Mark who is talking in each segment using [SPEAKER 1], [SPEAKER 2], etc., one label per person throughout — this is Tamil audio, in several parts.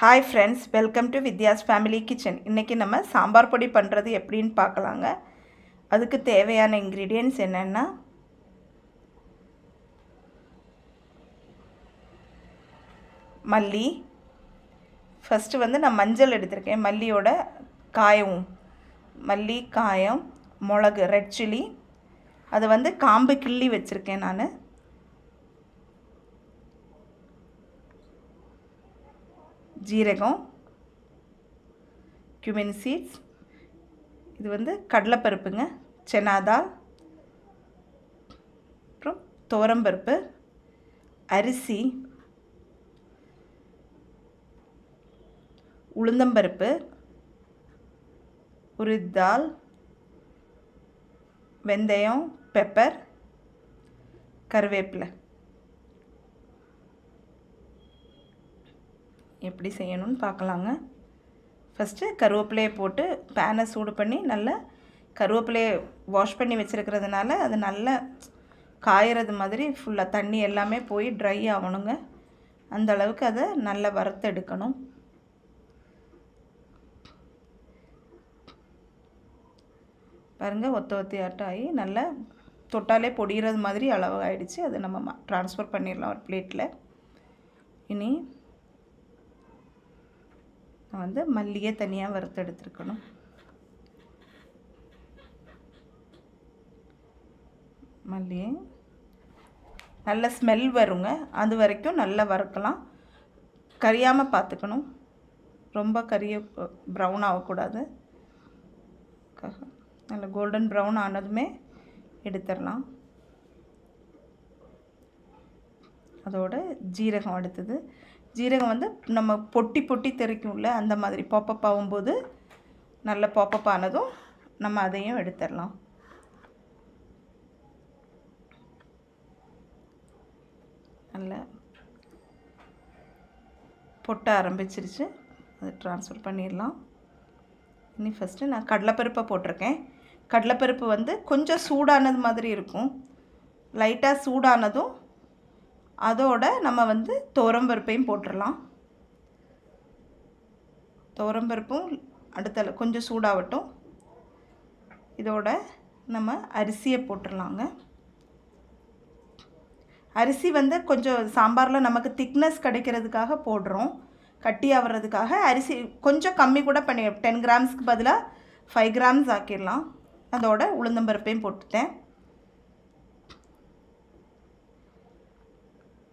[SPEAKER 1] Hi friends welcome to Vidya's family kitchen இன்றைக்கி நம்ம சாம்பார் பொடி பண்ணுறது எப்படின்னு பார்க்கலாங்க. அதுக்கு தேவையான இன்க்ரீடியன்ஸ் என்னென்னா மல்லி. ஃபஸ்ட்டு வந்து நான் மஞ்சள் எடுத்திருக்கேன். மல்லியோட காயவும். மல்லி காயம் மிளகு ரெட் சில்லி அதை வந்து காம்பு கிள்ளி வச்சுருக்கேன் நான். ஜீரகம் cumin சீட்ஸ் இது வந்து கடலைப்பருப்புங்க. செனாதால் அப்புறம் துவரம்பருப்பு அரிசி. உளுந்தம்பருப்பு உரித்தால் வெந்தயம் பெப்பர் கருவேப்பிலை. எப்படி செய்யணும்னு பார்க்கலாங்க. ஃபஸ்ட்டு கருவேப்பிலையை போட்டு பேனை சூடு பண்ணி நல்லா கருவேப்பிலையை வாஷ் பண்ணி வச்சுருக்கிறதுனால அது நல்லா காயறது மாதிரி ஃபுல்லாக தண்ணி எல்லாமே போய் ட்ரை ஆகணுங்க. அந்த அளவுக்கு அதை நல்லா வறுத்து எடுக்கணும். பாருங்கள் ஒத்த ஒத்தையாட்டம் ஆகி நல்லா தொட்டாலே பொடிகிறது மாதிரி அளவு ஆயிடுச்சு. அதை நம்ம ட்ரான்ஸ்ஃபர் பண்ணிடலாம் ஒரு பிளேட்டில் இனி நான் வந்து மல்லியை தனியாக வறுத்து எடுத்துருக்கணும். மல்லியை. நல்ல ஸ்மெல் வருங்க. அது வரைக்கும் நல்லா வறுக்கலாம். கரியாமல் பார்த்துக்கணும். ரொம்ப கரிய ப்ரௌன் ஆகக்கூடாது. நல்ல கோல்டன் ப்ரௌன் ஆனதுமே எடுத்துடலாம். அதோட ஜீரகம் அடுத்தது. ஜீரகம் வந்து நம்ம பொட்டி பொட்டி தெரிக்கும்ல அந்த மாதிரி பாப்பப் ஆகும்போது நல்ல பாப்பப் ஆனதும் நம்ம அதையும் எடுத்துடலாம். நல்ல பொட்ட ஆரம்பிச்சிருச்சு. அதை ட்ரான்ஸ்ஃபர் பண்ணிடலாம். இனி ஃபஸ்ட்டு நான் கடலைப்பருப்பை போட்டிருக்கேன். கடலைப்பருப்பு வந்து கொஞ்சம் சூடானது மாதிரி இருக்கும். லைட்டாக சூடானதும் அதோட நம்ம வந்து துவரம்பருப்பையும் போட்டுடலாம் துவரம்பருப்பும் அடுத்த கொஞ்சம் சூடாகட்டும் இதோட நம்ம அரிசியை போட்டுடலாங்க அரிசி வந்து கொஞ்சம் சாம்பாரில் நமக்கு திக்னஸ் கிடைக்கிறதுக்காக போடுறோம். கட்டி ஆகிறதுக்காக அரிசி கொஞ்சம் கம்மி கூட பண்ணி டென் கிராம்ஸ்க்கு பதிலாக ஃபைவ் கிராம்ஸ் ஆக்கிடலாம். அதோட உளுந்தம்பருப்பையும் போட்டுட்டேன்.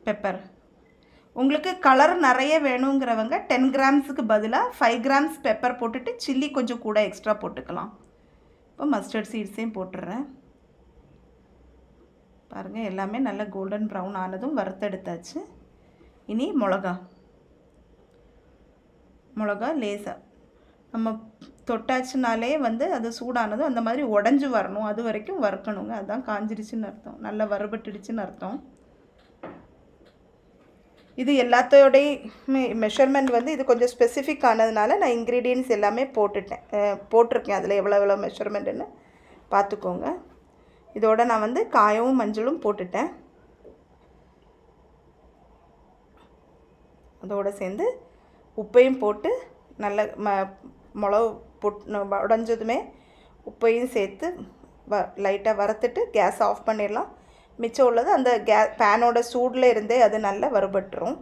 [SPEAKER 1] பெப்பர் உங்களுக்கு கலர் நிறைய வேணுங்கிறவங்க டென் கிராம்ஸுக்கு பதிலாக ஃபைவ் கிராம்ஸ் பெப்பர் போட்டுட்டு சில்லி கொஞ்சம் கூட எக்ஸ்ட்ரா போட்டுக்கலாம். இப்போ மஸ்டர்ட் சீட்ஸையும் போட்டுடுறேன் பாருங்கள் எல்லாமே நல்ல கோல்டன் ப்ரௌன் ஆனதும் வறுத்தெடுத்தாச்சு. இனி மிளகா. மிளகா லேசாக நம்ம தொட்டாச்சுனாலே வந்து அது சூடானதும் அந்த மாதிரி உடஞ்சி வரணும். அது வரைக்கும் வறுக்கணுங்க. அதுதான் காஞ்சிருச்சுன்னு அர்த்தம். நல்லா வறுபட்டுடுச்சுன்னு அர்த்தம். இது எல்லாத்தோடைய மெஷர்மெண்ட் வந்து இது கொஞ்சம் ஸ்பெசிஃபிக் ஆனதுனால நான் இன்க்ரீடியன்ஸ் எல்லாமே போட்டுட்டேன். போட்டிருக்கேன் அதில் எவ்வளோ எவ்வளோ மெஷர்மெண்ட்டுன்னு பார்த்துக்கோங்க. இதோட நான் வந்து காயவும் மஞ்சளும் போட்டுட்டேன். அதோடு சேர்ந்து உப்பையும் போட்டு நல்ல ம மிளகு பொட் உடஞ்சதுமே உப்பையும் சேர்த்து வ லைட்டாக வறுத்துட்டு கேஸ் ஆஃப் பண்ணிடலாம். மிச்சம் உள்ளது. அந்த கே பேனோட சூடில் இருந்தே அது நல்லா வறுபட்டுரும்.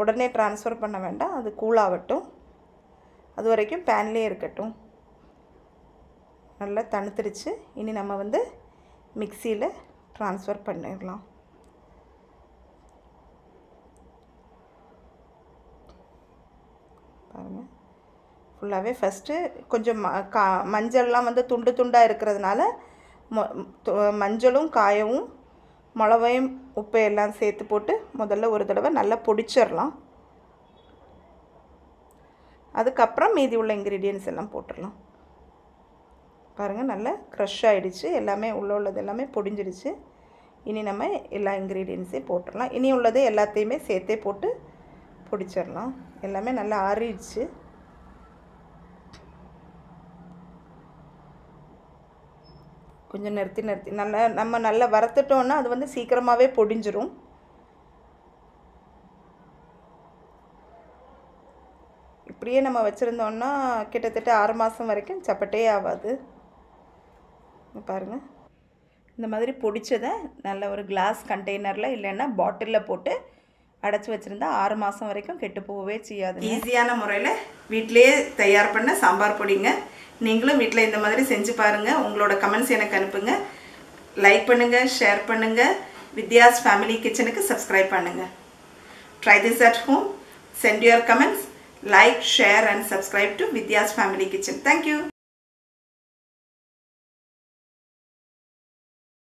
[SPEAKER 1] உடனே ட்ரான்ஸ்ஃபர் பண்ண வேண்டாம். அது கூலாகட்டும் அது வரைக்கும் பேன்லேயே இருக்கட்டும். நல்லா தணுத்துருச்சு. இனி நம்ம வந்து மிக்சியில் ட்ரான்ஸ்ஃபர் பண்ணிடலாம். பாருங்கள் ஃபுல்லாகவே ஃபஸ்ட்டு கொஞ்சம் ம கா மஞ்சள்லாம் வந்து துண்டு துண்டாக இருக்கிறதுனால மஞ்சளும் காயவும் மிளவையும் உப்பை எல்லாம் சேர்த்து போட்டு முதல்ல ஒரு தடவை நல்லா பொடிச்சிடலாம். அதுக்கப்புறம் மீதி உள்ள இன்க்ரீடியன்ஸ் எல்லாம் போட்டுடலாம். பாருங்கள் நல்லா க்ரஷ் ஆகிடுச்சு எல்லாமே உள்ள உள்ளது எல்லாமே பொடிஞ்சிடுச்சு இனி நம்ம எல்லா இன்க்ரீடியன்ஸையும் போட்டுடலாம். இனி உள்ளது எல்லாத்தையுமே சேர்த்தே போட்டு பிடிச்சிடலாம். எல்லாமே நல்லா ஆறிடுச்சு. கொஞ்சம் நிறுத்தி நிறுத்தி. நல்லா நம்ம நல்லா வறுத்துட்டோன்னா அது வந்து சீக்கிரமாகவே பொடிஞ்சிரும். இப்படியே நம்ம வச்சுருந்தோன்னா கிட்டத்தட்ட ஆறு மாதம் வரைக்கும் சப்பட்டே ஆகாது. பாருங்கள் இந்த மாதிரி பொடிச்சதை நல்ல ஒரு கிளாஸ் கண்டெய்னரில் இல்லைன்னா பாட்டிலில் போட்டு அடைச்சி வச்சுருந்தா ஆறு மாதம் வரைக்கும் கெட்டு போகவே செய்யாது ஈஸியான முறையில் வீட்டிலேயே தயார் பண்ண சாம்பார் பொடிங்க. நீங்களும் வீட்டில் இந்த மாதிரி செஞ்சு பாருங்கள் உங்களோட கமெண்ட்ஸ் எனக்கு அனுப்புங்க. லைக் பண்ணுங்கள் ஷேர் பண்ணுங்கள் வித்யாஸ் ஃபேமிலி கிச்சனுக்கு சப்ஸ்கிரைப் பண்ணுங்கள் try this at home send your comments like share and subscribe to Vidya's family kitchen thank you